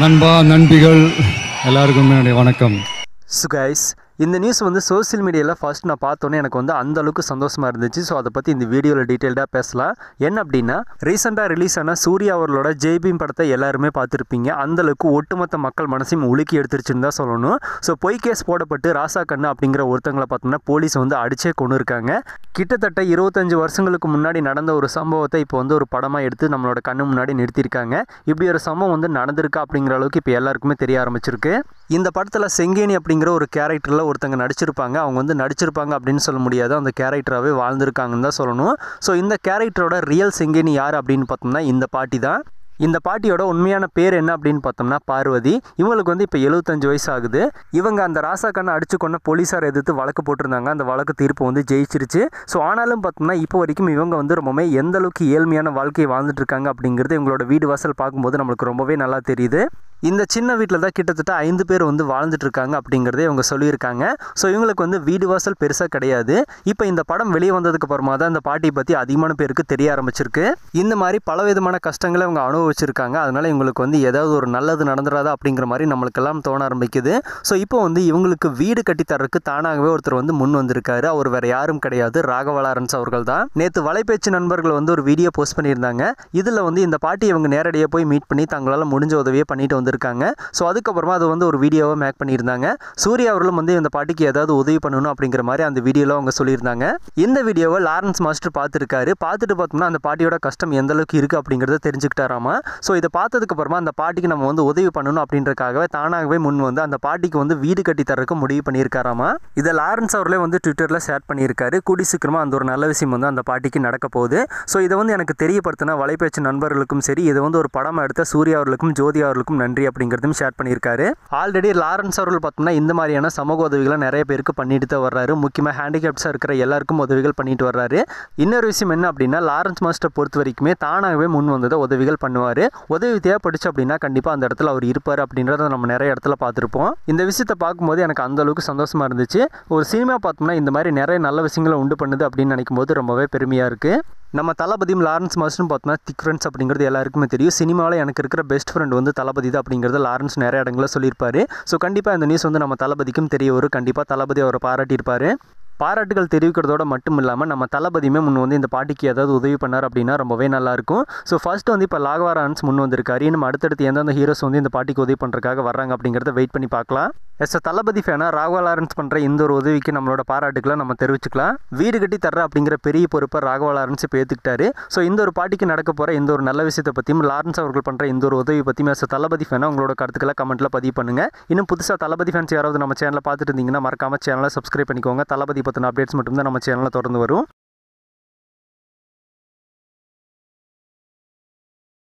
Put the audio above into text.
நண்பா நண்பிகள் எல்லாருக்கும் என்னுடைய வணக்கம். ஸோ கைஸ் இந்த நியூஸ் வந்து சோஷியல் மீடியாவில் ஃபர்ஸ்ட் நான் பார்த்தோன்னே எனக்கு வந்து அந்த அளவுக்கு சந்தோஷமாக இருந்துச்சு. ஸோ அதை பற்றி இந்த வீடியோவில் டீட்டெயில்டாக பேசலாம். என்ன அப்படின்னா ரீசெண்டாக ரிலீஸ் ஆன சூர்யா அவர்களோட ஜெய்பீம் படத்தை எல்லாருமே பார்த்துருப்பீங்க. அந்தளவுக்கு ஒட்டுமொத்த மக்கள் மனசையும் உலுக்கி எடுத்துருச்சுன்னு தான் சொல்லணும். ஸோ பொய் கேஸ் போடப்பட்டு ராசா கண்ணு அப்படிங்கிற ஒருத்தங்களை பார்த்தோம்னா போலீஸ் வந்து அடிச்சே கொண்டு இருக்காங்க. கிட்டத்தட்ட இருபத்தஞ்சு வருஷங்களுக்கு முன்னாடி நடந்த ஒரு சம்பவத்தை இப்போ வந்து ஒரு படமாக எடுத்து நம்மளோட கண்ணு முன்னாடி நிறுத்தியிருக்காங்க. இப்படி ஒரு சம்பவம் வந்து நடந்திருக்கா அப்படிங்கிற அளவுக்கு இப்போ எல்லாருக்குமே தெரிய ஆரம்பிச்சிருக்கு. இந்த படத்தில் செங்கேனி அப்படிங்கிற ஒரு கேரக்டரில் ஒருத்தங்க நடிச்சிருப்பாங்க. அவங்க வந்து நடிச்சிருப்பாங்க அப்படின்னு சொல்ல முடியாது. அந்த கேரக்டராகவே வாழ்ந்திருக்காங்கன்னு தான் சொல்லணும். ஸோ இந்த கேரக்டரோட ரியல் செங்கேனி யார் அப்படின்னு பார்த்தோம்னா இந்த பாட்டி தான். இந்த பாட்டியோட உண்மையான பேர் என்ன அப்படின்னு பார்த்தோம்னா பார்வதி. இவங்களுக்கு வந்து இப்போ எழுபத்தஞ்சு வயசு ஆகுது. இவங்க அந்த ராசாக்கண்ணை அடிச்சு கொண்ட போலீஸார் எதிர்த்து வழக்கு போட்டிருந்தாங்க. அந்த வழக்கு தீர்ப்பு வந்து ஜெயிச்சிருச்சு. ஸோ ஆனாலும் பார்த்தோம்னா இப்போ வரைக்கும் இவங்க வந்து ரொம்பவே எந்த அளவுக்கு ஏழ்மையான வாழ்க்கையை வாழ்ந்துட்டு இருக்காங்க அப்படிங்கிறது இவங்களோட வீடு வாசல் பார்க்கும்போது நம்மளுக்கு ரொம்பவே நல்லா தெரியுது. இந்த சின்ன வீட்டில் தான் கிட்டத்தட்ட ஐந்து பேர் வந்து வாழ்ந்துட்டு இருக்காங்க அப்படிங்கிறதே இவங்க சொல்லியிருக்காங்க. ஸோ இவங்களுக்கு வந்து வீடு வாசல் பெருசாக கிடையாது. இப்போ இந்த படம் வெளியே வந்ததுக்கு அப்புறமா தான் இந்த பாட்டியை பற்றி அதிகமான பேருக்கு தெரிய ஆரம்பிச்சிருக்கு. இந்த மாதிரி பலவிதமான கஷ்டங்களை அவங்க அனுபவிச்சிருக்காங்க. அதனால இவங்களுக்கு வந்து ஏதாவது ஒரு நல்லது நடந்துடாதா அப்படிங்கிற மாதிரி நம்மளுக்கெல்லாம் தோண ஆரம்பிக்குது. ஸோ இப்போ வந்து இவங்களுக்கு வீடு கட்டித்தரக்கு தானாகவே ஒருத்தர் வந்து முன் வந்திருக்காரு. அவர் வேற யாரும் கிடையாது. ராகவலாரன்ஸ் அவர்கள் தான். நேற்று வலைபேச்சு நண்பர்கள் வந்து ஒரு வீடியோ போஸ்ட் பண்ணியிருந்தாங்க. இதில் வந்து இந்த பாட்டி இவங்க நேரடியாக போய் மீட் பண்ணி தங்களால் முடிஞ்ச உதவியை பண்ணிட்டு வந்திருக்காங்க. ஸோ அதுக்கப்புறமா அது வந்து ஒரு வீடியோவை மேக் பண்ணியிருந்தாங்க. சூர்யா அவர்களும் வந்து இந்த பாட்டிக்கு ஏதாவது உதவி பண்ணணும் அப்படிங்கிற மாதிரி அந்த வீடியோவில் அவங்க சொல்லியிருந்தாங்க. இந்த வீடியோவை லாரன்ஸ் மாஸ்டர் பார்த்துருக்காரு. பார்த்துட்டு பார்த்தோம்னா அந்த பாட்டியோட கஷ்டம் எந்த அளவுக்கு இருக்குது அப்படிங்கிறத தெரிஞ்சுக்கிட்டாராமா. ஸோ இதை பார்த்ததுக்கு அப்புறமா அந்த பாட்டிக்கு நம்ம வந்து உதவி பண்ணணும் அப்படின்றக்காகவே தானாகவே முன் வந்து அந்த பாட்டிக்கு வந்து வீடு கட்டி தரக்கு முடிவு பண்ணியிருக்காராமா. இதை லாரன்ஸ் அவர்களே வந்து ட்விட்டரில் ஷேர் பண்ணியிருக்காரு. கூடி சீக்கிரமாக அந்த ஒரு நல்ல விஷயம் வந்து அந்த பாட்டிக்கு நடக்க போகுது. ஸோ இதை வந்து எனக்கு தெரியப்படுத்தின வலைபேச்சு நண்பர்களுக்கும் சரி இதை வந்து ஒரு படம் எடுத்த சூர்யா அவர்களுக்கும் ஜோதி அவர்களுக்கும் நன்றி. அப்படிங்கிறதும் ஷேர் பண்ணியிருக்காரு. ஆல்ரெடி லாரன்ஸ் அவர்கள் பார்த்தோம்னா இந்த மாதிரியான சமூக உதவிகளை நிறைய பேருக்கு பண்ணிட்டு தான் வர்றாரு. முக்கியமாக ஹேண்டிகேப்ஸாக இருக்கிற எல்லாருக்கும் உதவிகள் பண்ணிட்டு வர்றாரு. இன்னொரு விஷயம் என்ன அப்படின்னா லாரன்ஸ் மாஸ்டர் பொறுத்த வரைக்குமே தானாகவே முன் வந்ததை உதவிகள் பண்ணுவார். உதவி தேவைப்பட்டுச்சு அப்படின்னா கண்டிப்பாக அந்த இடத்துல அவர் இருப்பார் அப்படின்றத நம்ம நிறைய இடத்துல பார்த்துருப்போம். இந்த விஷயத்தை பார்க்கும்போது எனக்கு அந்த அளவுக்கு சந்தோஷமாக இருந்துச்சு. ஒரு சினிமா பார்த்தோம்னா இந்த மாதிரி நிறைய நல்ல விஷயங்களை உண்டு பண்ணுது அப்படின்னு நினைக்கும் போது ரொம்பவே பெருமையாக இருக்குது நம்ம தளபதியும் லாரன்ஸ் மாஸ்டரும் பார்த்தோம்னா திக் ஃப்ரெண்ட்ஸ் அப்படிங்கிறது எல்லாருக்குமே தெரியும். சினிமாவில் எனக்கு இருக்கிற பெஸ்ட் ஃப்ரெண்ட் வந்து தளபதி தான் அப்படிங்கிறது லாரன்ஸ் நிறைய இடங்களில் சொல்லியிருப்பாரு. ஸோ கண்டிப்பாக இந்த நியூஸ் வந்து நம்ம தளபதிக்கும் தெரிய வரும் கண்டிப்பாக தளபதி அவரை பாராட்டியிருப்பார். பாராட்டுகள் தெரிவிக்கிறதோட மட்டும் இல்லாமல் நம்ம தளபதியுமே முன் வந்து இந்த பாட்டிக்கு ஏதாவது உதவி பண்ணார் அப்படின்னா ரொம்பவே நல்லாயிருக்கும் ஸோ ஃபஸ்ட்டு வந்து இப்போ லாகவாரான்ஸ் முன் வந்திருக்காரு. இன்னும் அடுத்தடுத்து எந்தெந்த ஹீரோஸ் வந்து இந்த பாட்டிக்கு உதவி பண்ணுறதுக்காக வர்றாங்க அப்படிங்கிறத வெயிட் பண்ணி பார்க்கலாம். எஸ் தளபதி ஃபேனாக ராகவா லாரன்ஸ் பண்ணுற இந்த ஒரு உதவிக்கு நம்மளோட பாராட்டுக்களை நம்ம தெரிவிச்சுக்கலாம். வீடு கட்டி தர்ற அப்படிங்கிற பெரிய பொறுப்பை ராகவா லாரன்ஸ் இப்போ ஏற்றுக்கிட்டாரு ஸோ இந்த ஒரு பாட்டிக்கு நடக்க போகிற இந்த ஒரு நல்ல விஷயத்தை பற்றியும் லாரன்ஸ் அவர்கள் பண்ணுற இந்த ஒரு உதவி பற்றியும் எஸ் தளபதி ஃபேனாக உங்களோட கருத்துக்களை கமெண்ட்டில் பதிவு பண்ணுங்கள் இன்னும் புதுசாக தளபதி ஃபேன்ஸ் யாராவது நம்ம சேனலில் பார்த்துட்டு இருந்தீங்கன்னா மறக்காமல் சேனலை சப்ஸ்கிரைப் பண்ணிக்கோங்க. தளபதி பற்றின அப்டேட்ஸ் மட்டும் தான் நம்ம சேனலில் தொடர்ந்து வரும்.